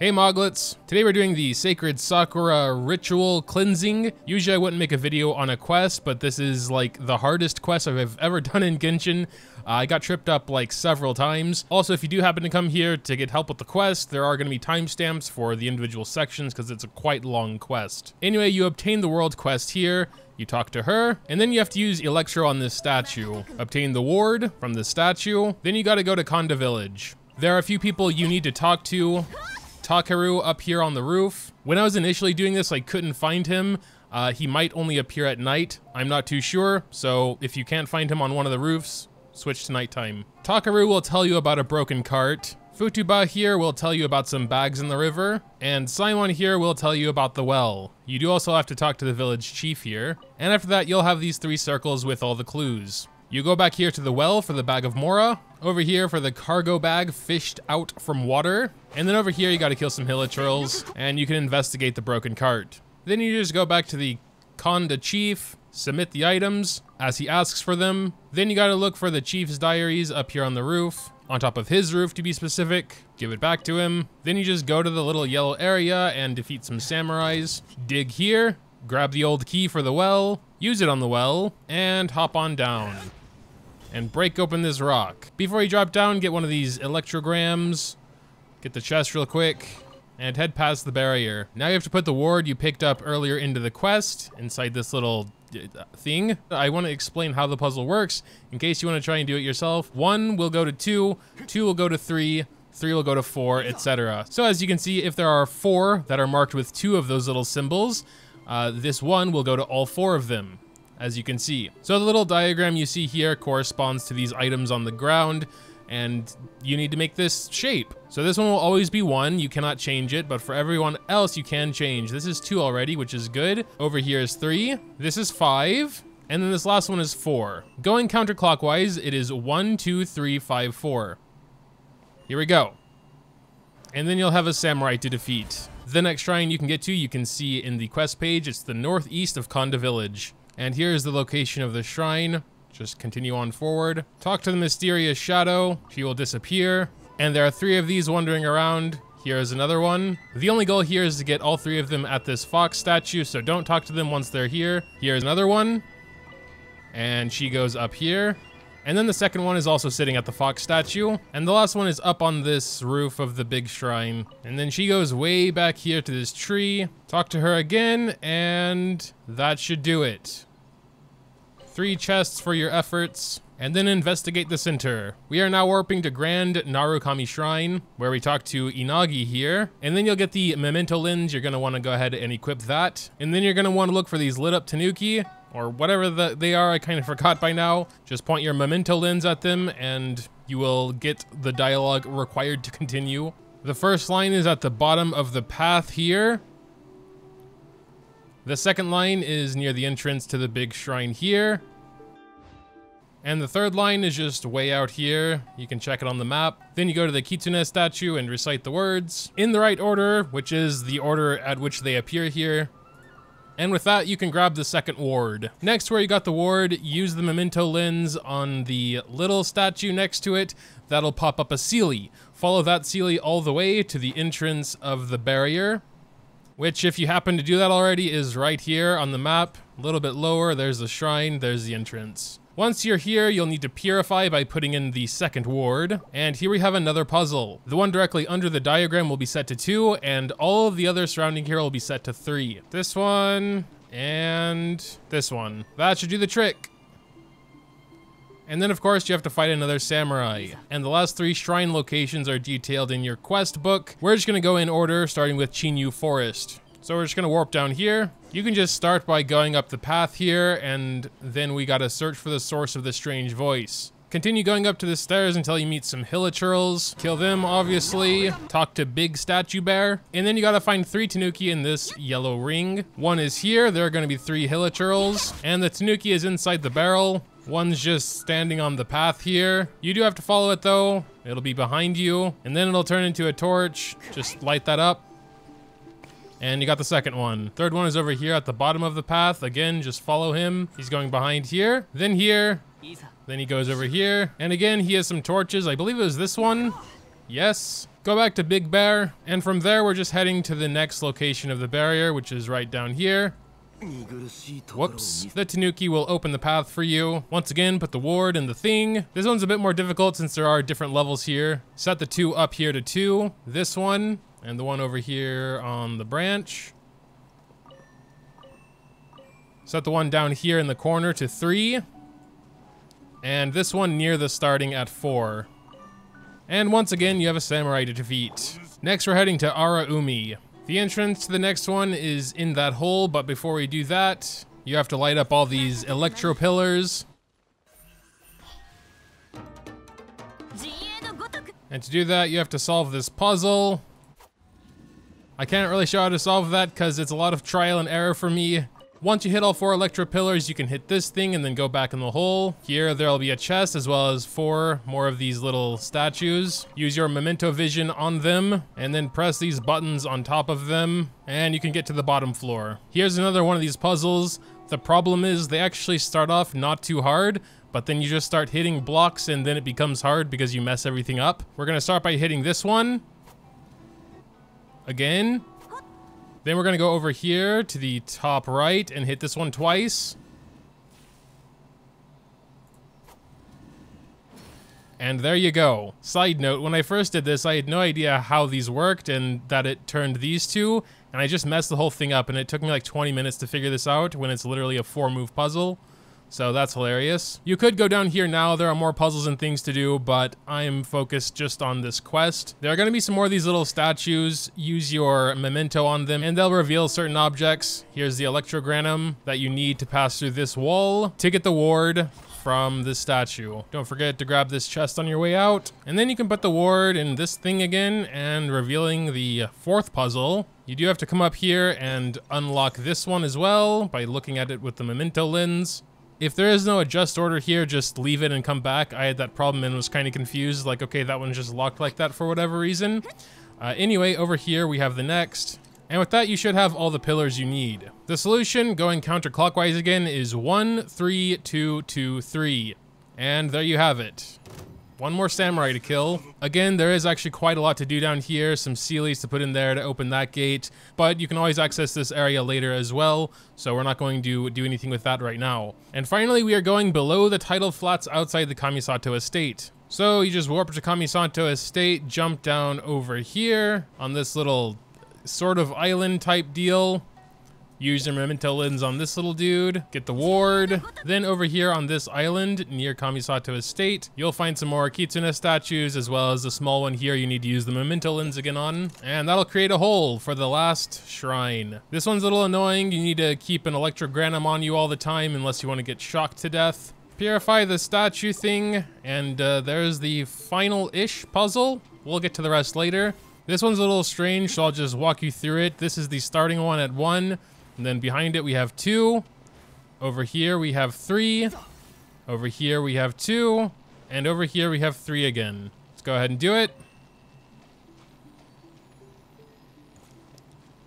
Hey Moglets! Today we're doing the Sacred Sakura Ritual Cleansing. Usually I wouldn't make a video on a quest, but this is like the hardest quest I've ever done in Genshin. Uh, I got tripped up like several times. Also, if you do happen to come here to get help with the quest, there are going to be timestamps for the individual sections because it's a quite long quest. Anyway, you obtain the world quest here, you talk to her, and then you have to use Electro on this statue. Obtain the ward from the statue, then you gotta go to Konda Village. There are a few people you need to talk to. Takeru up here on the roof. When I was initially doing this, I couldn't find him. Uh, he might only appear at night. I'm not too sure, so if you can't find him on one of the roofs, switch to nighttime. Takeru will tell you about a broken cart. Futaba here will tell you about some bags in the river, and Simon here will tell you about the well. You do also have to talk to the village chief here, and after that you'll have these three circles with all the clues. You go back here to the well for the bag of Mora, over here for the cargo bag fished out from water, and then over here you gotta kill some hilichurls, and you can investigate the broken cart. Then you just go back to the Konda chief, submit the items as he asks for them. Then you gotta look for the chief's diaries up here on the roof, on top of his roof to be specific, give it back to him. Then you just go to the little yellow area and defeat some samurais. Dig here, grab the old key for the well, use it on the well, and hop on down and break open this rock. Before you drop down, get one of these electrogranums, get the chest real quick, and head past the barrier. Now you have to put the ward you picked up earlier into the quest inside this little uh, thing. I want to explain how the puzzle works in case you want to try and do it yourself. One will go to two, two will go to three, three will go to four, etc. So as you can see, if there are four that are marked with two of those little symbols, uh, this one will go to all four of them as you can see. So the little diagram you see here corresponds to these items on the ground, and you need to make this shape. So this one will always be one, you cannot change it, but for everyone else you can change. This is two already, which is good. Over here is three, this is five, and then this last one is four. Going counterclockwise, it is one, two, three, five, four. Here we go. And then you'll have a samurai to defeat. The next shrine you can get to, you can see in the quest page, it's the northeast of Konda Village. And here's the location of the shrine. Just continue on forward. Talk to the mysterious shadow. She will disappear. And there are three of these wandering around. Here's another one. The only goal here is to get all three of them at this fox statue, so don't talk to them once they're here. Here's another one. And she goes up here. And then the second one is also sitting at the fox statue. And the last one is up on this roof of the big shrine. And then she goes way back here to this tree. Talk to her again, and that should do it. Three chests for your efforts. And then investigate the center. We are now warping to Grand Narukami Shrine, where we talk to Inagi here. And then you'll get the memento lens. You're gonna wanna go ahead and equip that. And then you're gonna wanna look for these lit up Tanuki, or whatever the, they are, I kind of forgot by now. Just point your memento lens at them and you will get the dialogue required to continue. The first line is at the bottom of the path here. The second line is near the entrance to the big shrine here. And the third line is just way out here. You can check it on the map. Then you go to the Kitsune statue and recite the words in the right order, which is the order at which they appear here. And with that, you can grab the second ward. Next, where you got the ward, use the memento lens on the little statue next to it. That'll pop up a Seelie. Follow that Seelie all the way to the entrance of the barrier, which if you happen to do that already is right here on the map. A little bit lower, there's the shrine, there's the entrance. Once you're here, you'll need to purify by putting in the second ward. And here we have another puzzle. The one directly under the diagram will be set to two, and all of the other surrounding here will be set to three. This one, and this one. That should do the trick. And then of course you have to fight another samurai. And the last three shrine locations are detailed in your quest book. We're just gonna go in order, starting with Chinju Forest. So we're just gonna warp down here. You can just start by going up the path here, and then we gotta search for the source of the strange voice. Continue going up to the stairs until you meet some hilichurls. Kill them, obviously. Talk to Big Statue Bear. And then you gotta find three Tanuki in this yellow ring. One is here. There are gonna be three hilichurls. And the Tanuki is inside the barrel. One's just standing on the path here. You do have to follow it though. It'll be behind you. And then it'll turn into a torch. Just light that up. And you got the second one. Third one is over here at the bottom of the path. Again, just follow him. He's going behind here, then here, then he goes over here. And again, he has some torches. I believe it was this one. Yes. Go back to Big Bear, and from there we're just heading to the next location of the barrier, which is right down here. Whoops. The Tanuki will open the path for you. Once again, put the ward in the thing. This one's a bit more difficult since there are different levels here. Set the two up here to two. This one, and the one over here on the branch. Set the one down here in the corner to three. And this one near the starting at four. And once again, you have a samurai to defeat. Next, we're heading to Araumi. The entrance to the next one is in that hole, but before we do that, you have to light up all these electro pillars. And to do that, you have to solve this puzzle. I can't really show how to solve that because it's a lot of trial and error for me. Once you hit all four electro pillars, you can hit this thing and then go back in the hole. Here, there'll be a chest as well as four more of these little statues. Use your memento vision on them and then press these buttons on top of them and you can get to the bottom floor. Here's another one of these puzzles. The problem is they actually start off not too hard, but then you just start hitting blocks and then it becomes hard because you mess everything up. We're gonna start by hitting this one. Again. Then we're gonna go over here to the top right and hit this one twice. And there you go. Side note, when I first did this, I had no idea how these worked and that it turned these two, and I just messed the whole thing up, and it took me like 20 minutes to figure this out when it's literally a four move puzzle. So that's hilarious. You could go down here now. There are more puzzles and things to do, but I'm focused just on this quest. There are going to be some more of these little statues. Use your memento on them, and they'll reveal certain objects. Here's the electrogranum that you need to pass through this wall to get the ward from this statue. Don't forget to grab this chest on your way out. And then you can put the ward in this thing again and revealing the fourth puzzle. You do have to come up here and unlock this one as well by looking at it with the memento lens. If there is no adjust order here, just leave it and come back. I had that problem and was kind of confused, like, okay, that one's just locked like that for whatever reason. Uh, anyway, over here we have the next. And with that, you should have all the pillars you need. The solution, going counterclockwise again, is one, three, two, two, three. And there you have it. One more samurai to kill. Again, there is actually quite a lot to do down here. Some Seelies to put in there to open that gate. But you can always access this area later as well. So we're not going to do anything with that right now. And finally, we are going below the tidal flats outside the Kamisato estate. So you just warp to Kamisato estate, jump down over here on this little sort of island type deal. Use your memento lens on this little dude, get the ward. Then over here on this island near Kamisato Estate, you'll find some more Kitsune statues as well as the small one here you need to use the memento lens again on. And that'll create a hole for the last shrine. This one's a little annoying. You need to keep an electrogranum on you all the time unless you want to get shocked to death. Purify the statue thing, and uh, there's the final-ish puzzle. We'll get to the rest later. This one's a little strange, so I'll just walk you through it. This is the starting one at one. And then behind it we have two. Over here we have three. Over here we have two. And over here we have three again. Let's go ahead and do it.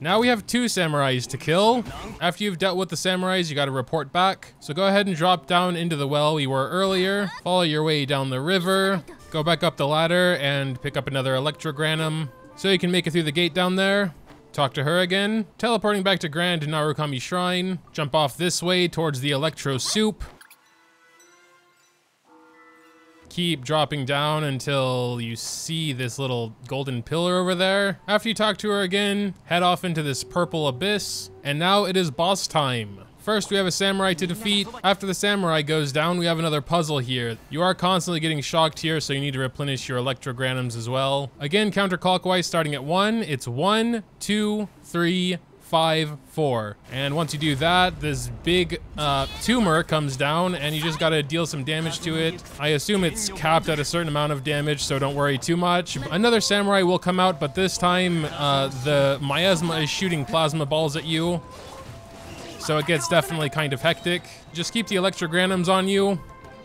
Now we have two samurais to kill. After you've dealt with the samurais, you gotta report back. So go ahead and drop down into the well we were earlier. Follow your way down the river. Go back up the ladder and pick up another electrogranum. So you can make it through the gate down there. Talk to her again. Teleporting back to Grand Narukami Shrine. Jump off this way towards the Electro Soup. Keep dropping down until you see this little golden pillar over there. After you talk to her again, head off into this purple abyss. And now it is boss time. First, we have a samurai to defeat. After the samurai goes down, we have another puzzle here. You are constantly getting shocked here, so you need to replenish your electrogranums as well. Again, counterclockwise, starting at one. It's one, two, three, five, four. And once you do that, this big uh, tumor comes down and you just gotta deal some damage to it. I assume it's capped at a certain amount of damage, so don't worry too much. Another samurai will come out, but this time uh, the miasma is shooting plasma balls at you so it gets definitely kind of hectic. Just keep the electrogranums on you.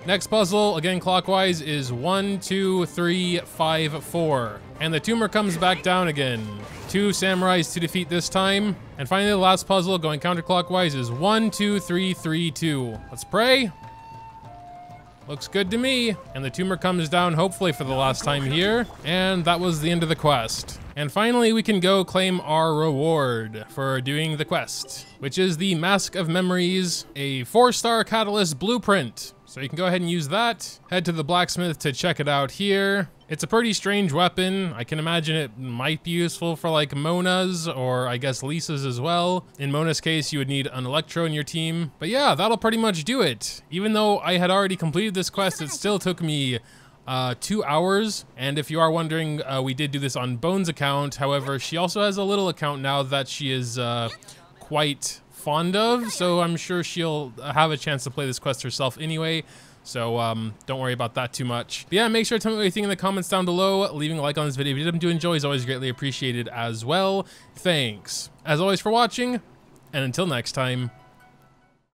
Next puzzle, again clockwise, is one, two, three, five, four. And the tumor comes back down again. Two samurais to defeat this time. And finally, the last puzzle, going counterclockwise, is one, two, three, three, two. Let's pray. Looks good to me. And the tumor comes down hopefully for the last time here. And that was the end of the quest. And finally, we can go claim our reward for doing the quest, which is the Mask of Memories, a four-star catalyst blueprint. So you can go ahead and use that. Head to the blacksmith to check it out here. It's a pretty strange weapon. I can imagine it might be useful for like Mona's or I guess Lisa's as well. In Mona's case, you would need an Electro in your team. But yeah, that'll pretty much do it. Even though I had already completed this quest, it still took me uh, two hours. And if you are wondering, uh, we did do this on Bones' account. However, she also has a little account now that she is uh, quite fond of. So I'm sure she'll have a chance to play this quest herself anyway. So um, don't worry about that too much. But yeah, make sure to tell me what you think in the comments down below. Leaving a like on this video if you did to enjoy is always greatly appreciated as well. Thanks, as always, for watching. And until next time,